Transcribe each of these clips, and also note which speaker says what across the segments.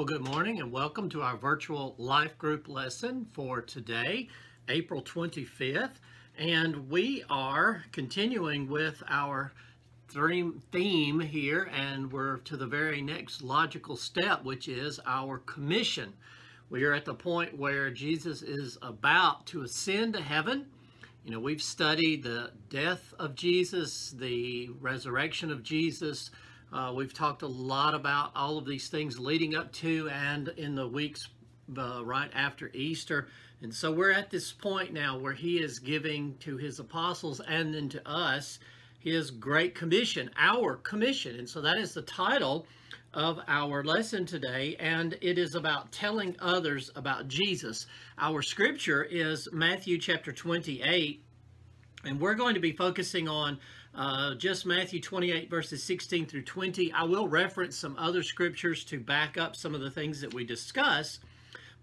Speaker 1: Well, good morning and welcome to our virtual life group lesson for today, April 25th. And we are continuing with our theme here, and we're to the very next logical step, which is our commission. We are at the point where Jesus is about to ascend to heaven. You know, we've studied the death of Jesus, the resurrection of Jesus, uh, we've talked a lot about all of these things leading up to and in the weeks uh, right after Easter. And so we're at this point now where he is giving to his apostles and then to us his great commission, our commission. And so that is the title of our lesson today, and it is about telling others about Jesus. Our scripture is Matthew chapter 28, and we're going to be focusing on uh, just Matthew 28 verses 16 through 20. I will reference some other scriptures to back up some of the things that we discuss,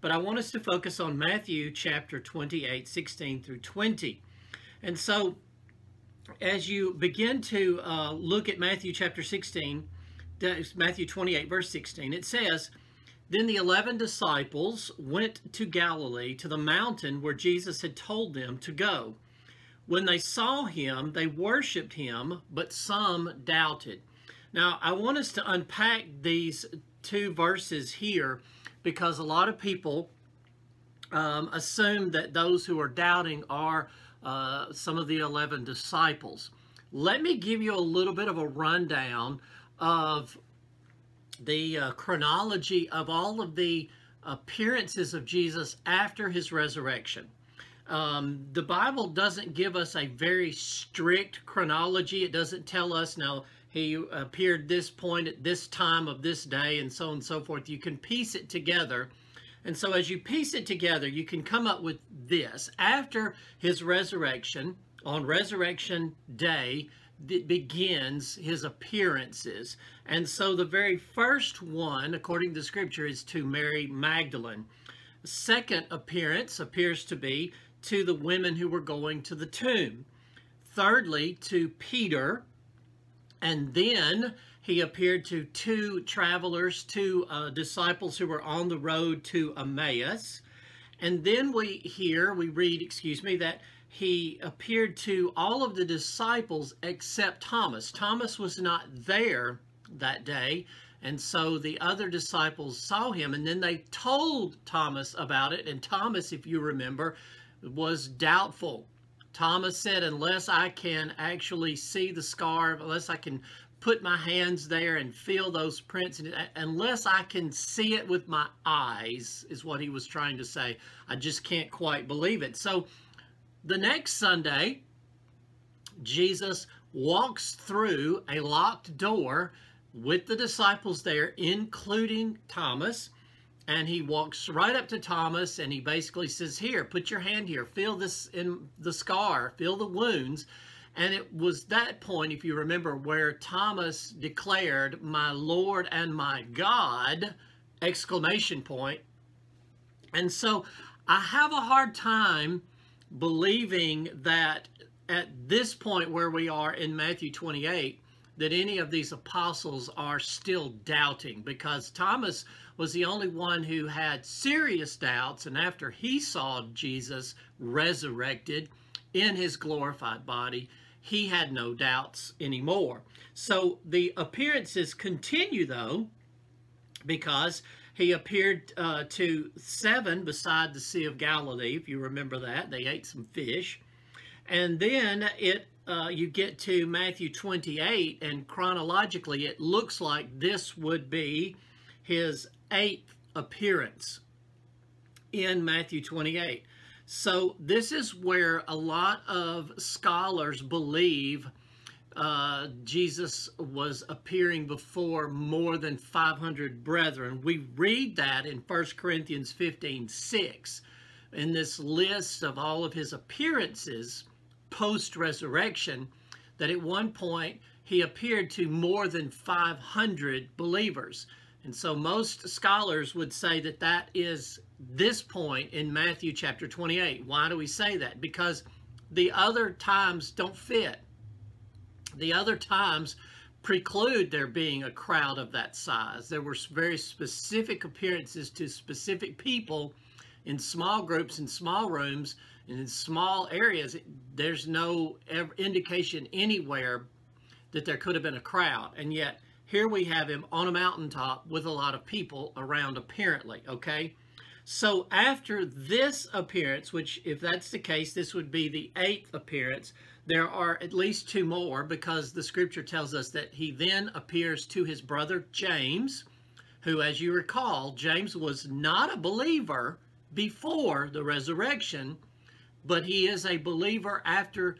Speaker 1: but I want us to focus on Matthew chapter 28, 16 through 20. And so as you begin to uh, look at Matthew chapter 16, Matthew 28 verse 16, it says, Then the eleven disciples went to Galilee, to the mountain where Jesus had told them to go. When they saw him, they worshiped him, but some doubted. Now, I want us to unpack these two verses here because a lot of people um, assume that those who are doubting are uh, some of the 11 disciples. Let me give you a little bit of a rundown of the uh, chronology of all of the appearances of Jesus after his resurrection. Um, the Bible doesn't give us a very strict chronology. It doesn't tell us, now, he appeared this point at this time of this day and so on and so forth. You can piece it together. And so as you piece it together, you can come up with this. After his resurrection, on resurrection day, it begins his appearances. And so the very first one, according to scripture, is to Mary Magdalene. Second appearance appears to be to the women who were going to the tomb. Thirdly, to Peter. And then he appeared to two travelers, two uh, disciples who were on the road to Emmaus. And then we hear, we read, excuse me, that he appeared to all of the disciples except Thomas. Thomas was not there that day. And so the other disciples saw him and then they told Thomas about it. And Thomas, if you remember, was doubtful. Thomas said, unless I can actually see the scar, unless I can put my hands there and feel those prints, and uh, unless I can see it with my eyes, is what he was trying to say. I just can't quite believe it. So the next Sunday, Jesus walks through a locked door with the disciples there, including Thomas and he walks right up to Thomas and he basically says, Here, put your hand here, feel this in the scar, feel the wounds. And it was that point, if you remember, where Thomas declared, My Lord and my God, exclamation point. And so I have a hard time believing that at this point where we are in Matthew 28, that any of these apostles are still doubting because Thomas was the only one who had serious doubts. And after he saw Jesus resurrected in his glorified body, he had no doubts anymore. So the appearances continue, though, because he appeared uh, to seven beside the Sea of Galilee, if you remember that. They ate some fish. And then it uh, you get to Matthew 28, and chronologically, it looks like this would be his eighth appearance in Matthew 28. So this is where a lot of scholars believe uh, Jesus was appearing before more than 500 brethren. We read that in 1 Corinthians 15, 6. In this list of all of his appearances post-resurrection, that at one point he appeared to more than 500 believers. And so most scholars would say that that is this point in Matthew chapter 28. Why do we say that? Because the other times don't fit. The other times preclude there being a crowd of that size. There were very specific appearances to specific people in small groups, in small rooms, and in small areas. There's no indication anywhere that there could have been a crowd. And yet, here we have him on a mountaintop with a lot of people around, apparently, okay? So after this appearance, which if that's the case, this would be the eighth appearance, there are at least two more because the scripture tells us that he then appears to his brother James, who, as you recall, James was not a believer before the resurrection, but he is a believer after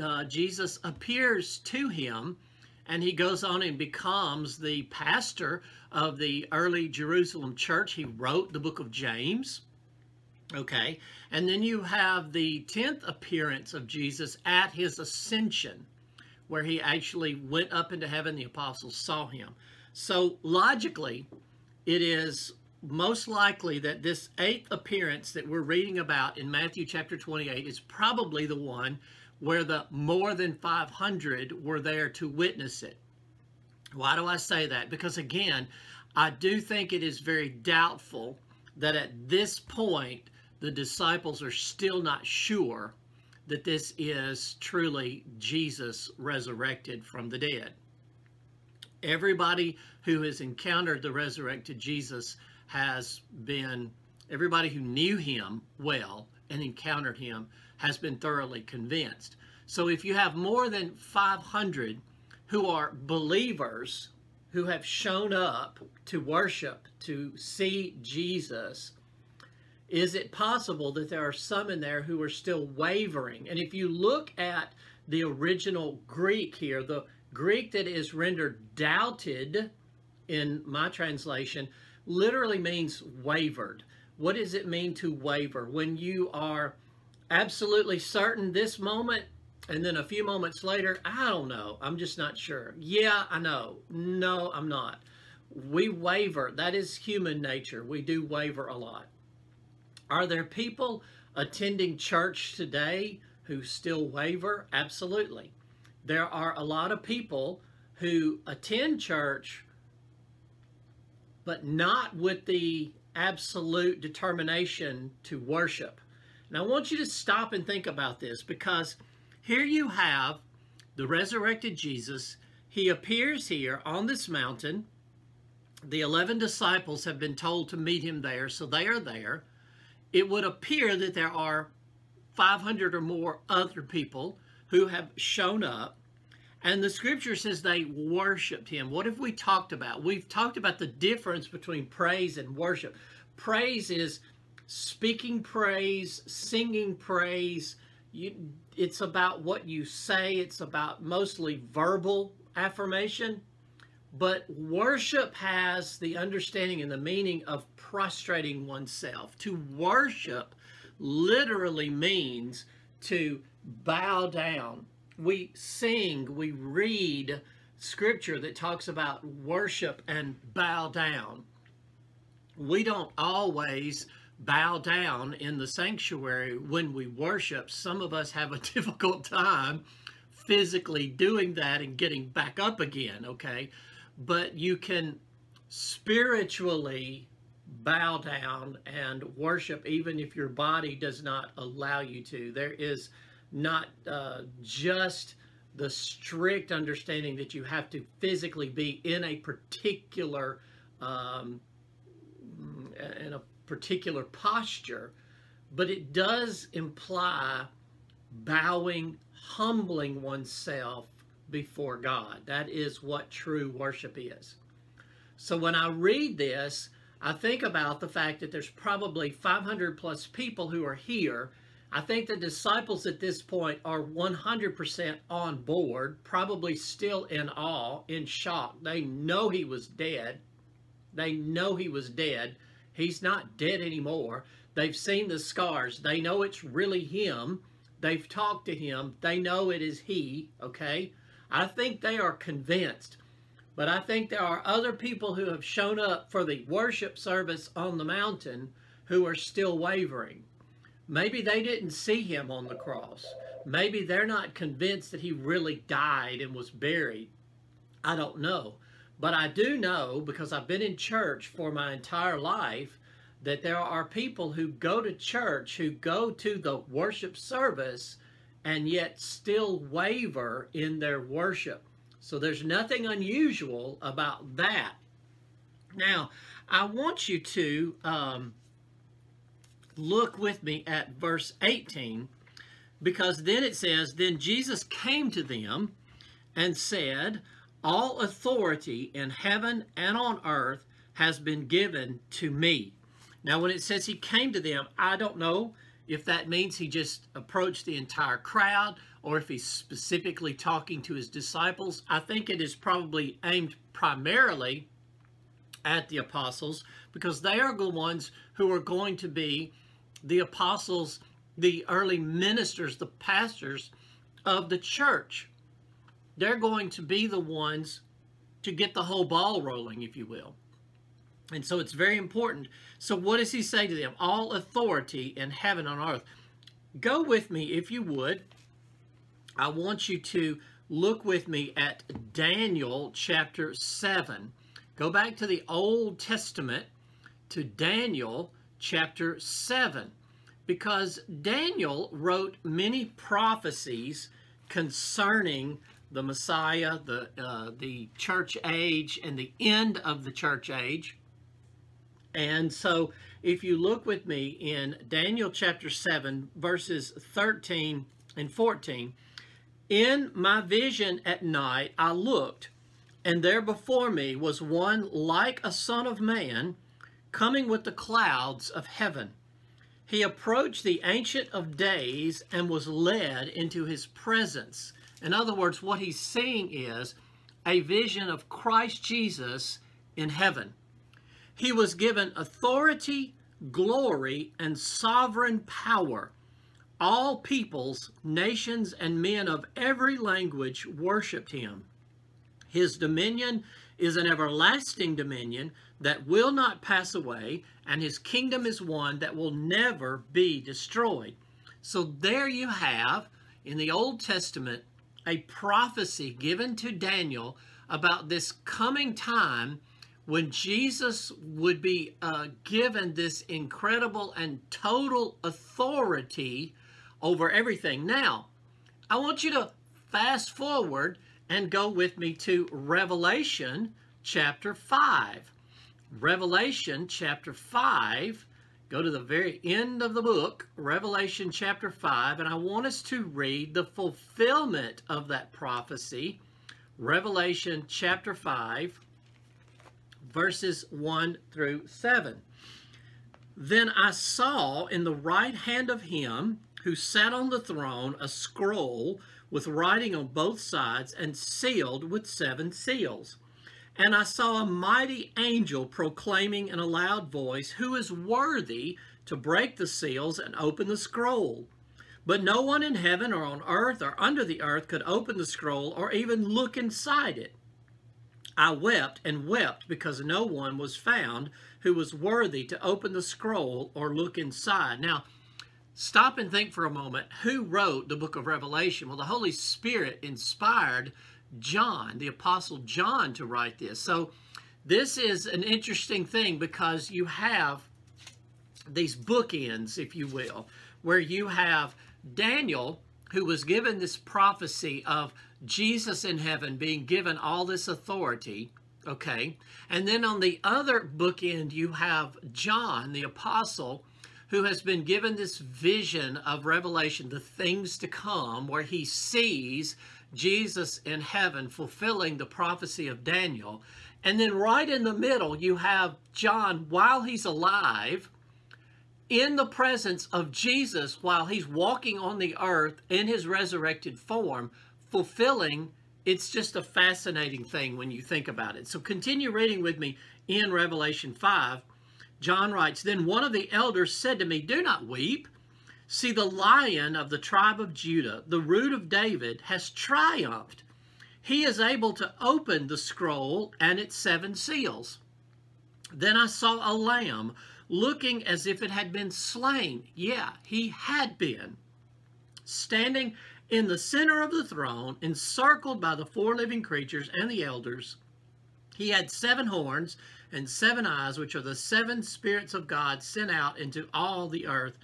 Speaker 1: uh, Jesus appears to him and he goes on and becomes the pastor of the early Jerusalem church. He wrote the book of James. Okay, and then you have the 10th appearance of Jesus at his ascension, where he actually went up into heaven. The apostles saw him. So logically, it is most likely that this eighth appearance that we're reading about in Matthew chapter 28 is probably the one where the more than 500 were there to witness it. Why do I say that? Because again, I do think it is very doubtful that at this point the disciples are still not sure that this is truly Jesus resurrected from the dead. Everybody who has encountered the resurrected Jesus has been, everybody who knew him well and encountered him has been thoroughly convinced. So if you have more than 500 who are believers who have shown up to worship, to see Jesus, is it possible that there are some in there who are still wavering? And if you look at the original Greek here, the Greek that is rendered doubted in my translation literally means wavered. What does it mean to waver? When you are absolutely certain this moment and then a few moments later, I don't know. I'm just not sure. Yeah, I know. No, I'm not. We waver. That is human nature. We do waver a lot. Are there people attending church today who still waver? Absolutely. There are a lot of people who attend church, but not with the absolute determination to worship. Now, I want you to stop and think about this because here you have the resurrected Jesus. He appears here on this mountain. The 11 disciples have been told to meet him there, so they are there. It would appear that there are 500 or more other people who have shown up. And the scripture says they worshiped him. What have we talked about? We've talked about the difference between praise and worship. Praise is speaking praise, singing praise. You, it's about what you say. It's about mostly verbal affirmation. But worship has the understanding and the meaning of prostrating oneself. To worship literally means to bow down. We sing, we read scripture that talks about worship and bow down. We don't always bow down in the sanctuary when we worship. Some of us have a difficult time physically doing that and getting back up again, okay? But you can spiritually bow down and worship even if your body does not allow you to. There is not uh, just the strict understanding that you have to physically be in a particular um, in a particular posture, but it does imply bowing, humbling oneself before God. That is what true worship is. So when I read this, I think about the fact that there's probably 500 plus people who are here. I think the disciples at this point are 100% on board, probably still in awe, in shock. They know he was dead. They know he was dead. He's not dead anymore. They've seen the scars. They know it's really him. They've talked to him. They know it is he, okay? I think they are convinced. But I think there are other people who have shown up for the worship service on the mountain who are still wavering. Maybe they didn't see him on the cross. Maybe they're not convinced that he really died and was buried. I don't know. But I do know because I've been in church for my entire life that there are people who go to church, who go to the worship service, and yet still waver in their worship. So there's nothing unusual about that. Now, I want you to um, look with me at verse 18 because then it says, Then Jesus came to them and said, All authority in heaven and on earth has been given to me. Now, when it says he came to them, I don't know if that means he just approached the entire crowd or if he's specifically talking to his disciples. I think it is probably aimed primarily at the apostles because they are the ones who are going to be the apostles, the early ministers, the pastors of the church. They're going to be the ones to get the whole ball rolling, if you will. And so it's very important. So what does he say to them? All authority in heaven and earth. Go with me, if you would. I want you to look with me at Daniel chapter 7. Go back to the Old Testament to Daniel chapter 7 because Daniel wrote many prophecies concerning the Messiah, the, uh, the church age, and the end of the church age. And so if you look with me in Daniel chapter 7, verses 13 and 14, in my vision at night I looked, and there before me was one like a son of man, coming with the clouds of heaven. He approached the Ancient of Days and was led into his presence. In other words, what he's seeing is a vision of Christ Jesus in heaven. He was given authority, glory, and sovereign power. All peoples, nations, and men of every language worshiped him. His dominion is an everlasting dominion that will not pass away, and his kingdom is one that will never be destroyed. So there you have, in the Old Testament, a prophecy given to Daniel about this coming time when Jesus would be uh, given this incredible and total authority over everything. Now, I want you to fast forward and go with me to Revelation chapter 5. Revelation chapter 5. Go to the very end of the book, Revelation chapter 5, and I want us to read the fulfillment of that prophecy. Revelation chapter 5, verses 1 through 7. Then I saw in the right hand of him who sat on the throne a scroll with writing on both sides and sealed with seven seals. And I saw a mighty angel proclaiming in a loud voice, Who is worthy to break the seals and open the scroll? But no one in heaven or on earth or under the earth could open the scroll or even look inside it. I wept and wept because no one was found who was worthy to open the scroll or look inside. Now, stop and think for a moment. Who wrote the book of Revelation? Well, the Holy Spirit inspired John, the Apostle John, to write this. So this is an interesting thing because you have these bookends, if you will, where you have Daniel, who was given this prophecy of Jesus in heaven being given all this authority, okay? And then on the other bookend, you have John, the apostle, who has been given this vision of revelation, the things to come, where he sees Jesus in heaven fulfilling the prophecy of Daniel. And then right in the middle, you have John while he's alive in the presence of Jesus while he's walking on the earth in his resurrected form, fulfilling. It's just a fascinating thing when you think about it. So continue reading with me in Revelation 5. John writes, Then one of the elders said to me, Do not weep. See, the lion of the tribe of Judah, the root of David, has triumphed. He is able to open the scroll and its seven seals. Then I saw a lamb looking as if it had been slain. Yeah, he had been. Standing In the center of the throne, encircled by the four living creatures and the elders, he had seven horns and seven eyes, which are the seven spirits of God sent out into all the earth.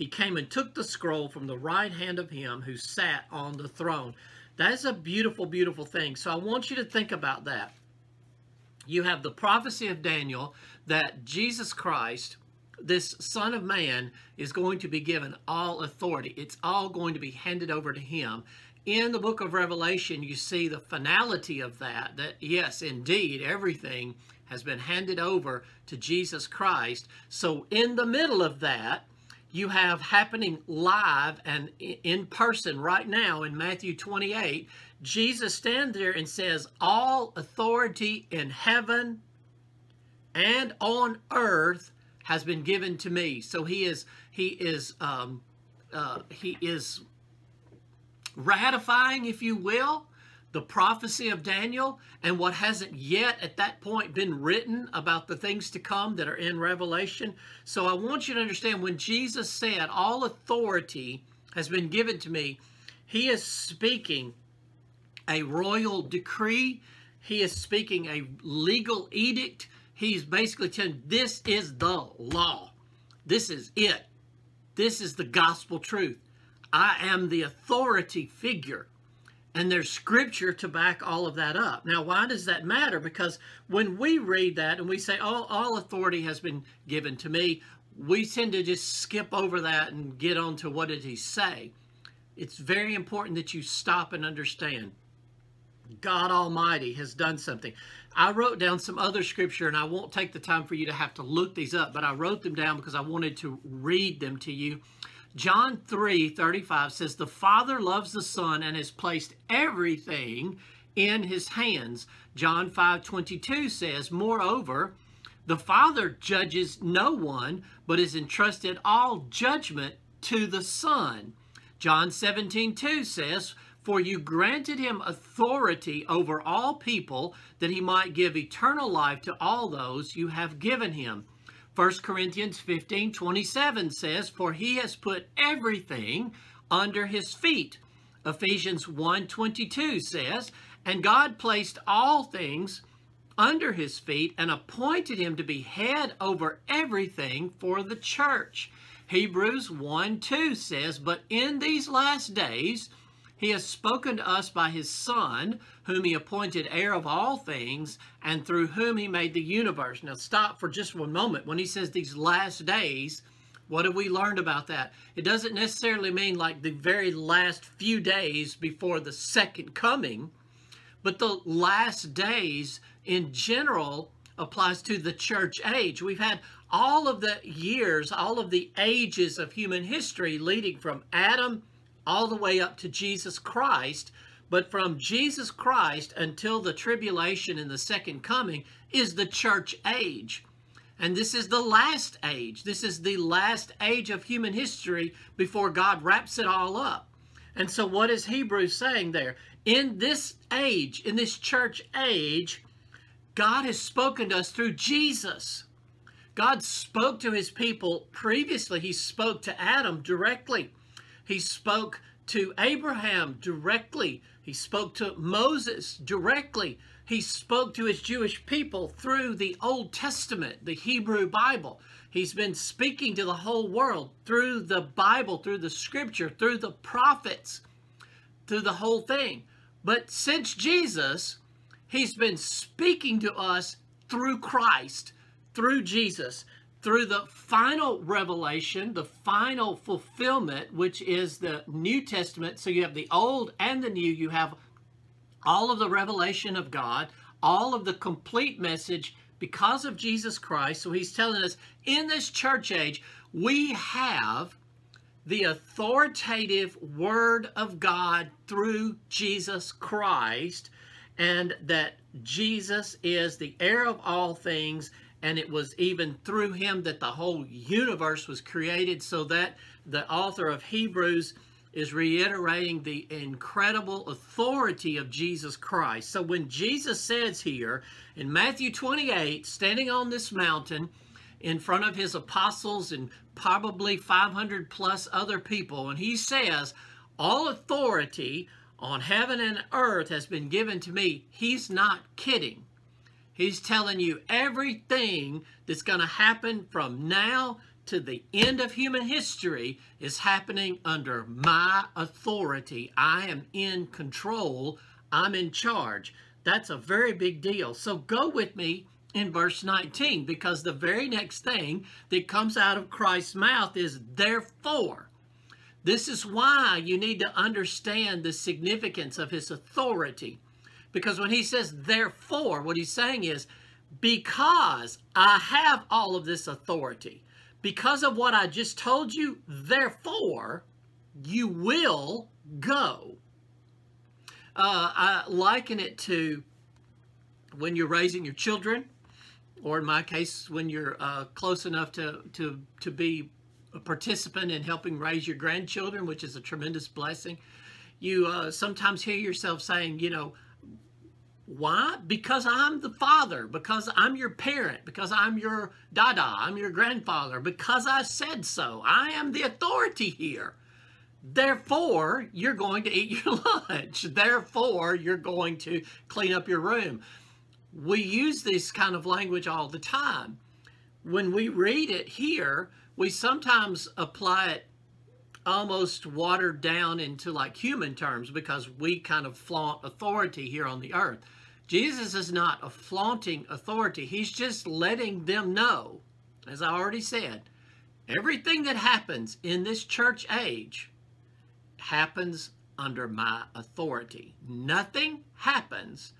Speaker 1: He came and took the scroll from the right hand of him who sat on the throne. That is a beautiful, beautiful thing. So I want you to think about that. You have the prophecy of Daniel that Jesus Christ, this Son of Man, is going to be given all authority. It's all going to be handed over to him. In the book of Revelation, you see the finality of that, that yes, indeed, everything has been handed over to Jesus Christ. So in the middle of that, you have happening live and in person right now in Matthew 28, Jesus stands there and says, All authority in heaven and on earth has been given to me. So he is he is um, uh, he is ratifying, if you will, the prophecy of Daniel and what hasn't yet at that point been written about the things to come that are in Revelation. So I want you to understand when Jesus said, All authority has been given to me, he is speaking a royal decree, he is speaking a legal edict. He's basically telling this is the law. This is it. This is the gospel truth. I am the authority figure and there's scripture to back all of that up. Now, why does that matter? Because when we read that and we say, oh, all authority has been given to me, we tend to just skip over that and get on to what did he say. It's very important that you stop and understand. God Almighty has done something. I wrote down some other scripture, and I won't take the time for you to have to look these up, but I wrote them down because I wanted to read them to you. John 3 35 says, The Father loves the Son and has placed everything in his hands. John 5 22 says, Moreover, the Father judges no one, but has entrusted all judgment to the Son. John 17 2 says, For you granted him authority over all people, that he might give eternal life to all those you have given him. 1 Corinthians 15 27 says, For he has put everything under his feet. Ephesians 1 22 says, And God placed all things under his feet and appointed him to be head over everything for the church. Hebrews 1 2 says, But in these last days, he has spoken to us by his Son, whom he appointed heir of all things, and through whom he made the universe. Now, stop for just one moment. When he says these last days, what have we learned about that? It doesn't necessarily mean like the very last few days before the second coming, but the last days in general applies to the church age. We've had all of the years, all of the ages of human history leading from Adam all the way up to Jesus Christ. But from Jesus Christ until the tribulation and the second coming is the church age. And this is the last age. This is the last age of human history before God wraps it all up. And so, what is Hebrews saying there? In this age, in this church age, God has spoken to us through Jesus. God spoke to his people previously. He spoke to Adam directly. He spoke to Abraham directly. He spoke to Moses directly. He spoke to his Jewish people through the Old Testament, the Hebrew Bible. He's been speaking to the whole world through the Bible, through the scripture, through the prophets, through the whole thing. But since Jesus, he's been speaking to us through Christ, through Jesus through the final revelation, the final fulfillment, which is the New Testament. So you have the Old and the New. You have all of the revelation of God, all of the complete message because of Jesus Christ. So he's telling us in this church age, we have the authoritative Word of God through Jesus Christ, and that Jesus is the heir of all things and it was even through him that the whole universe was created so that the author of Hebrews is reiterating the incredible authority of Jesus Christ. So when Jesus says here in Matthew 28, standing on this mountain in front of his apostles and probably 500 plus other people, and he says, all authority on heaven and earth has been given to me, he's not kidding. He's telling you everything that's going to happen from now to the end of human history is happening under my authority. I am in control. I'm in charge. That's a very big deal. So go with me in verse 19 because the very next thing that comes out of Christ's mouth is therefore. This is why you need to understand the significance of his authority. Because when he says therefore, what he's saying is because I have all of this authority, because of what I just told you, therefore you will go. Uh, I liken it to when you're raising your children, or in my case, when you're uh, close enough to, to, to be a participant in helping raise your grandchildren, which is a tremendous blessing. You uh, sometimes hear yourself saying, you know, why? Because I'm the father, because I'm your parent, because I'm your dada, I'm your grandfather, because I said so. I am the authority here. Therefore, you're going to eat your lunch. Therefore, you're going to clean up your room. We use this kind of language all the time. When we read it here, we sometimes apply it almost watered down into like human terms because we kind of flaunt authority here on the earth. Jesus is not a flaunting authority. He's just letting them know, as I already said, everything that happens in this church age happens under my authority. Nothing happens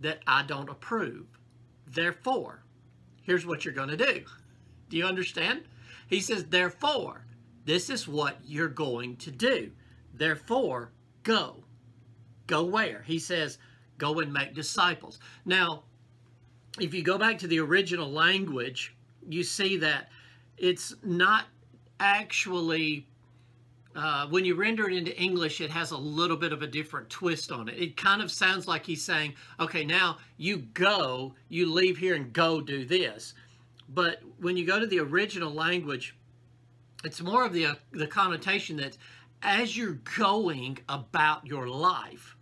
Speaker 1: that I don't approve. Therefore, here's what you're going to do. Do you understand? He says, therefore, this is what you're going to do. Therefore, go. Go where? He says, go and make disciples. Now, if you go back to the original language, you see that it's not actually, uh, when you render it into English, it has a little bit of a different twist on it. It kind of sounds like he's saying, okay, now you go, you leave here and go do this. But when you go to the original language, it's more of the, uh, the connotation that as you're going about your life,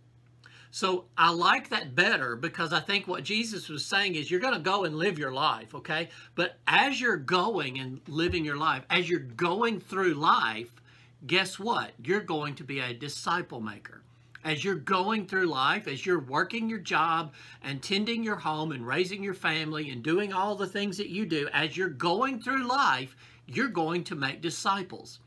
Speaker 1: so I like that better because I think what Jesus was saying is you're going to go and live your life, okay? But as you're going and living your life, as you're going through life, guess what? You're going to be a disciple maker. As you're going through life, as you're working your job and tending your home and raising your family and doing all the things that you do, as you're going through life, you're going to make disciples.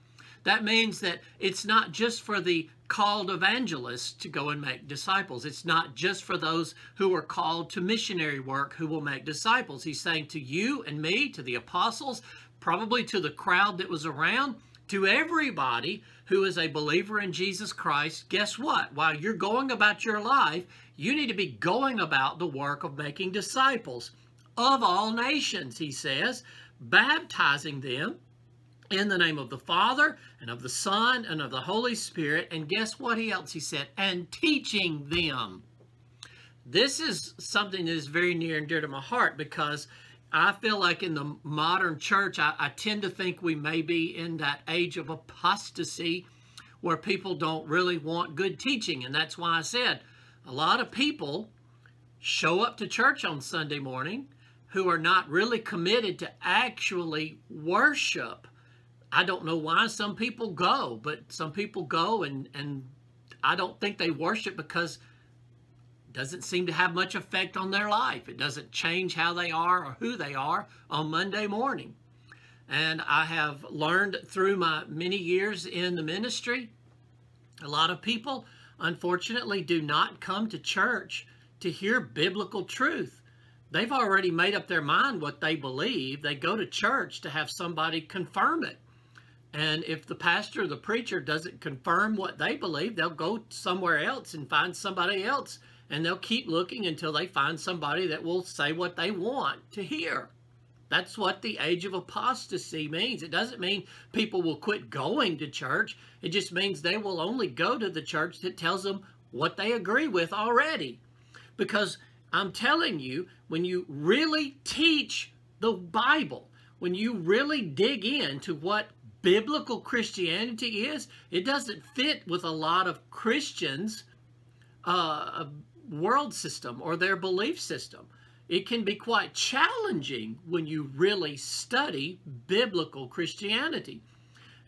Speaker 1: That means that it's not just for the called evangelists to go and make disciples. It's not just for those who are called to missionary work who will make disciples. He's saying to you and me, to the apostles, probably to the crowd that was around, to everybody who is a believer in Jesus Christ, guess what? While you're going about your life, you need to be going about the work of making disciples of all nations, he says, baptizing them in the name of the Father and of the Son and of the Holy Spirit. And guess what he else he said? And teaching them. This is something that is very near and dear to my heart because I feel like in the modern church, I, I tend to think we may be in that age of apostasy where people don't really want good teaching. And that's why I said a lot of people show up to church on Sunday morning who are not really committed to actually worship I don't know why some people go, but some people go and, and I don't think they worship because it doesn't seem to have much effect on their life. It doesn't change how they are or who they are on Monday morning. And I have learned through my many years in the ministry, a lot of people, unfortunately, do not come to church to hear biblical truth. They've already made up their mind what they believe. They go to church to have somebody confirm it. And if the pastor or the preacher doesn't confirm what they believe, they'll go somewhere else and find somebody else. And they'll keep looking until they find somebody that will say what they want to hear. That's what the age of apostasy means. It doesn't mean people will quit going to church. It just means they will only go to the church that tells them what they agree with already. Because I'm telling you, when you really teach the Bible, when you really dig into what biblical Christianity is, it doesn't fit with a lot of Christians' uh, world system or their belief system. It can be quite challenging when you really study biblical Christianity.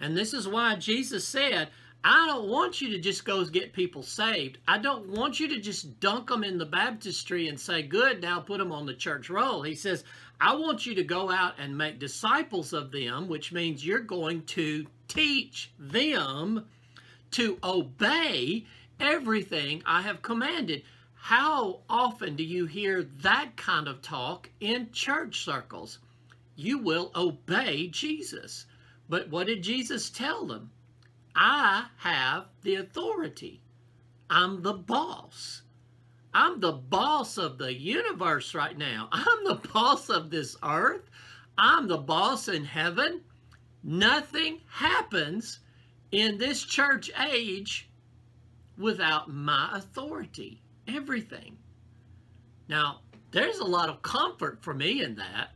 Speaker 1: And this is why Jesus said, I don't want you to just go get people saved. I don't want you to just dunk them in the baptistry and say, good, now put them on the church roll. He says, I want you to go out and make disciples of them, which means you're going to teach them to obey everything I have commanded. How often do you hear that kind of talk in church circles? You will obey Jesus. But what did Jesus tell them? I have the authority. I'm the boss. I'm the boss of the universe right now. I'm the boss of this earth. I'm the boss in heaven. Nothing happens in this church age without my authority. Everything. Now, there's a lot of comfort for me in that.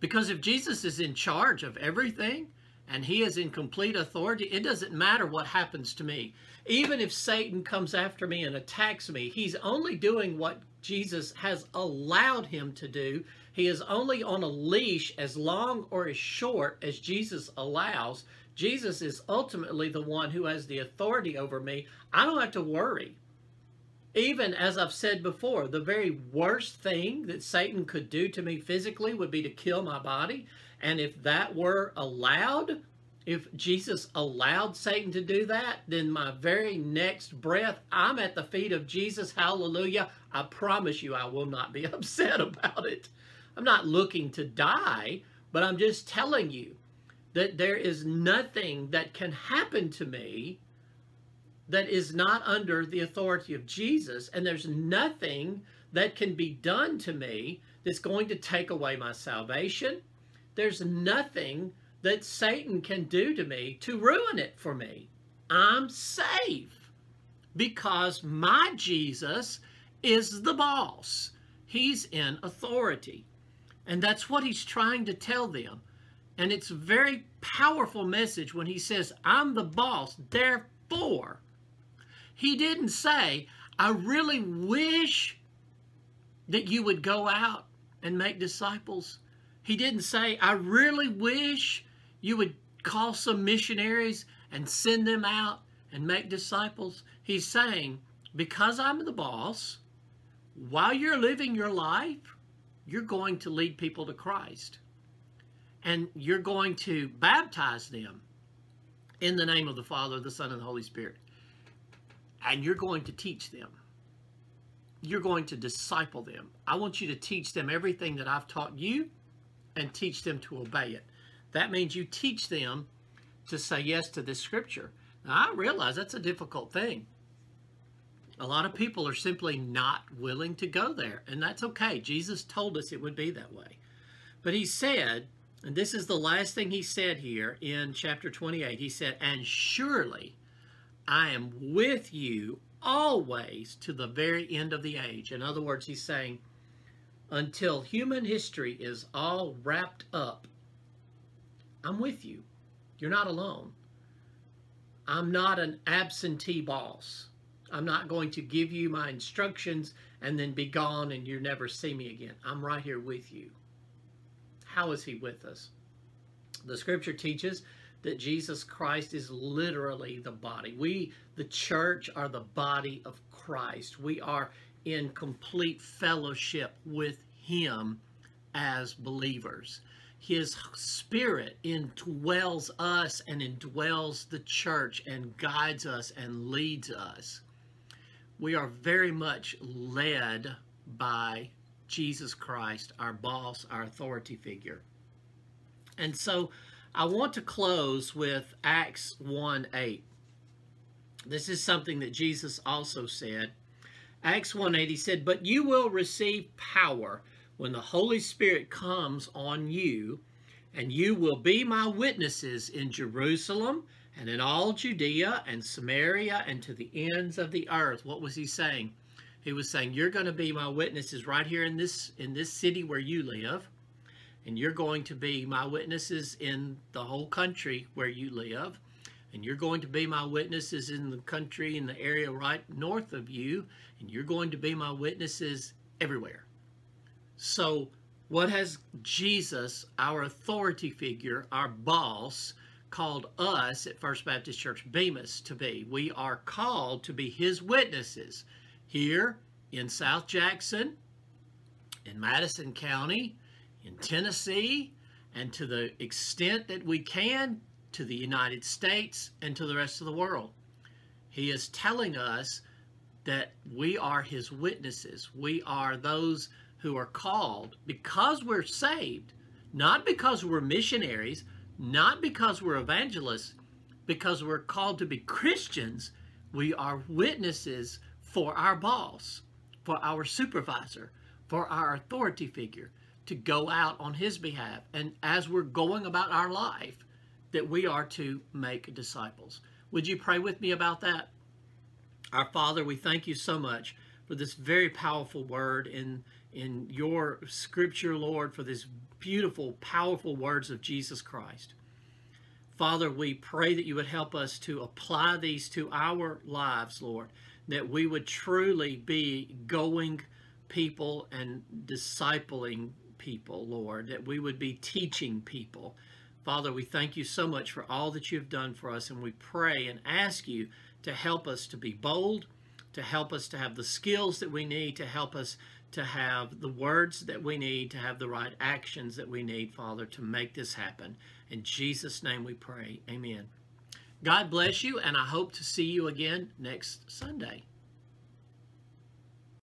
Speaker 1: Because if Jesus is in charge of everything and he is in complete authority, it doesn't matter what happens to me. Even if Satan comes after me and attacks me, he's only doing what Jesus has allowed him to do. He is only on a leash as long or as short as Jesus allows. Jesus is ultimately the one who has the authority over me. I don't have to worry. Even as I've said before, the very worst thing that Satan could do to me physically would be to kill my body. And if that were allowed, if Jesus allowed Satan to do that, then my very next breath, I'm at the feet of Jesus. Hallelujah. I promise you, I will not be upset about it. I'm not looking to die, but I'm just telling you that there is nothing that can happen to me that is not under the authority of Jesus, and there's nothing that can be done to me that's going to take away my salvation. There's nothing that Satan can do to me to ruin it for me. I'm safe because my Jesus is the boss. He's in authority. And that's what he's trying to tell them. And it's a very powerful message when he says, I'm the boss, therefore. He didn't say, I really wish that you would go out and make disciples. He didn't say, I really wish you would call some missionaries and send them out and make disciples. He's saying, because I'm the boss, while you're living your life, you're going to lead people to Christ. And you're going to baptize them in the name of the Father, the Son, and the Holy Spirit. And you're going to teach them. You're going to disciple them. I want you to teach them everything that I've taught you and teach them to obey it. That means you teach them to say yes to this scripture. Now, I realize that's a difficult thing. A lot of people are simply not willing to go there, and that's okay. Jesus told us it would be that way. But he said, and this is the last thing he said here in chapter 28, he said, And surely I am with you always to the very end of the age. In other words, he's saying, until human history is all wrapped up I'm with you. You're not alone. I'm not an absentee boss. I'm not going to give you my instructions and then be gone and you never see me again. I'm right here with you. How is he with us? The scripture teaches that Jesus Christ is literally the body. We, the church, are the body of Christ. We are in complete fellowship with him as believers. His Spirit indwells us and indwells the church and guides us and leads us. We are very much led by Jesus Christ, our boss, our authority figure. And so I want to close with Acts 1 8. This is something that Jesus also said. Acts 1 8, he said, But you will receive power when the Holy Spirit comes on you, and you will be my witnesses in Jerusalem and in all Judea and Samaria and to the ends of the earth. What was he saying? He was saying, you're going to be my witnesses right here in this, in this city where you live. and you're going to be my witnesses in the whole country where you live. And you're going to be my witnesses in the country, in the area right north of you. And you're going to be my witnesses everywhere. So, what has Jesus, our authority figure, our boss, called us at First Baptist Church Bemis to be? We are called to be his witnesses here in South Jackson, in Madison County, in Tennessee, and to the extent that we can, to the United States and to the rest of the world. He is telling us that we are his witnesses. We are those who are called because we're saved, not because we're missionaries, not because we're evangelists, because we're called to be Christians. We are witnesses for our boss, for our supervisor, for our authority figure to go out on his behalf. And as we're going about our life, that we are to make disciples. Would you pray with me about that? Our Father, we thank you so much for this very powerful word in, in your scripture, Lord, for this beautiful, powerful words of Jesus Christ. Father, we pray that you would help us to apply these to our lives, Lord, that we would truly be going people and discipling people, Lord, that we would be teaching people. Father, we thank you so much for all that you've done for us, and we pray and ask you to help us to be bold, to help us to have the skills that we need, to help us to have the words that we need, to have the right actions that we need, Father, to make this happen. In Jesus' name we pray. Amen. God bless you, and I hope to see you again next Sunday.